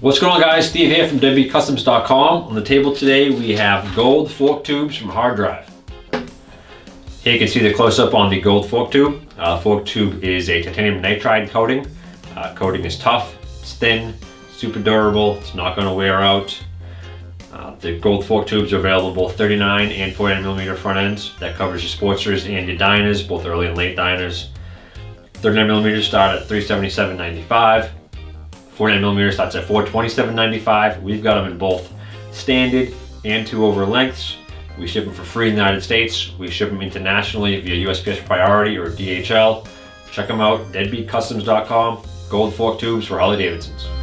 What's going on guys? Steve here from deadbeatcustoms.com. On the table today we have gold fork tubes from Hard Drive. Here you can see the close-up on the gold fork tube. Uh, fork tube is a titanium nitride coating. Uh, coating is tough, it's thin, super durable, it's not going to wear out. Uh, the gold fork tubes are available both 39 and 49 millimeter front ends. That covers your sportsters and your Dynas, both early and late Dynas. 39 millimeters start at 377.95. 49 millimeter starts at 427.95. We've got them in both standard and two over lengths. We ship them for free in the United States. We ship them internationally via USPS Priority or DHL. Check them out, deadbeatcustoms.com. Gold fork tubes for Harley Davidsons.